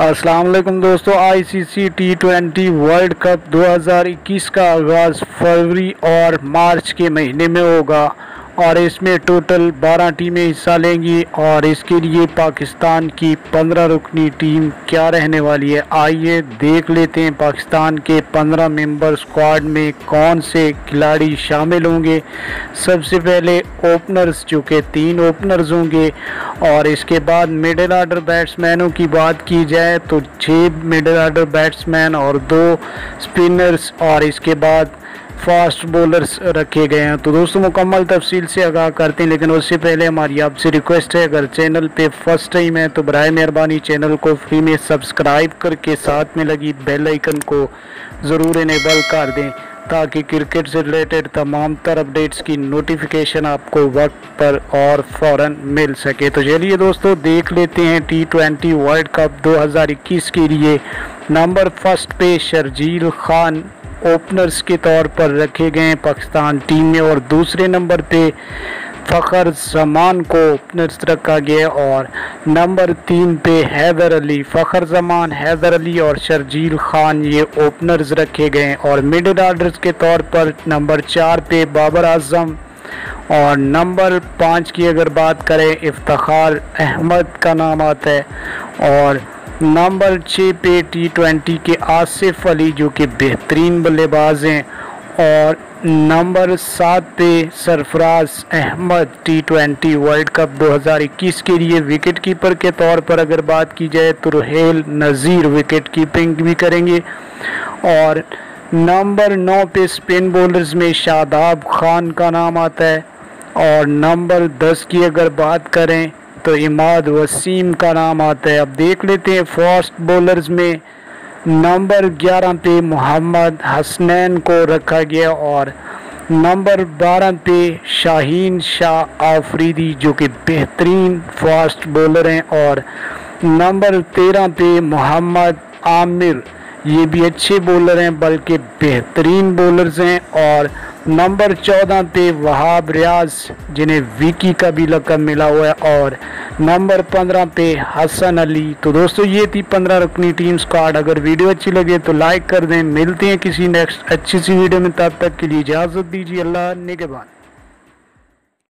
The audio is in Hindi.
अस्सलाम वालेकुम दोस्तों ICC T twenty world cup 2021 का आगाज़ फरवरी और मार्च के महीने में होगा। और इसमें टोटल 12 टीमें हिस्सा लेंगी और इसके लिए पाकिस्तान की 15 रुकनी टीम क्या रहने वाली है? आइए देख लेते हैं पाकिस्तान के 15 मेंबर स्क्वाड में कौन से खिलाड़ी शामिल होंगे। सबसे पहले ओपनर्स, जो कि तीन ओपनर्स होंगे, और इसके बाद मिडिल आर्डर बैट्समैनों की बात की जाए तो छः मिडिल आर्डर बैट्समैन और दो स्पिनर्स, और इसके बाद फास्ट बॉलर्स रखे गए हैं। तो दोस्तों, मुकम्मल तफसील से आगाह करते हैं, लेकिन उससे पहले हमारी आपसे रिक्वेस्ट है, अगर चैनल पे फ़र्स्ट टाइम है तो बर मेहरबानी चैनल को फ्री में सब्सक्राइब करके साथ में लगी बेल आइकन को ज़रूर इनेबल कर दें, ताकि क्रिकेट से रिलेटेड तमाम तर अपडेट्स की नोटिफिकेशन आपको वक्त पर और फ़ौर मिल सके। तो चलिए दोस्तों, देख लेते हैं टी ट्वेंटी वर्ल्ड कप 2021 के लिए। नंबर फ़र्स्ट पे शर्जील खान ओपनर्स के तौर पर रखे गए पाकिस्तान टीम में और दूसरे नंबर पे फ़खर जमान को ओपनर्स रखा गया और नंबर तीन पे हैदर अली, फ़खर जमान, हैदर अली और शर्जील खान ये ओपनर्स रखे गए और मिडिल आर्डर्स के तौर पर नंबर चार पे बाबर आज़म और नंबर पाँच की अगर बात करें, इफ्तार अहमद का नाम आता है और नंबर छः पे टी ट्वेंटी के आसिफ अली, जो कि बेहतरीन बल्लेबाज हैं, और नंबर सात पे Sarfaraz Ahmed T twenty world cup 2021 के लिए विकेट कीपर के तौर पर अगर बात की जाए तो रुहेल नज़ीर विकेट कीपिंग भी करेंगे। और नंबर नौ पे स्पिन बॉलर्स में शादाब खान का नाम आता है। और नंबर दस की अगर बात करें तो इमाद वसीम का नाम आता है। अब देख लेते हैं फास्ट बॉलर्स में नंबर 11 पे मोहम्मद हसनैन को रखा गया और नंबर 12 पे शाहीन शाह आफरीदी जो कि बेहतरीन फास्ट बॉलर हैं और नंबर 13 पे मोहम्मद आमिर, ये भी अच्छे बॉलर हैं बल्कि बेहतरीन बॉलर्स हैं और नंबर चौदह थे वहाब रियाज, जिन्हें विकी का भी लकब मिला हुआ है। और नंबर पंद्रह पे हसन अली। तो दोस्तों, ये थी पंद्रह रुकनी टीम स्क्वाड। अगर वीडियो अच्छी लगे तो लाइक कर दें। मिलते हैं किसी नेक्स्ट अच्छी सी वीडियो में। तब तक के लिए इजाज़त दीजिए, अल्लाह निगेबान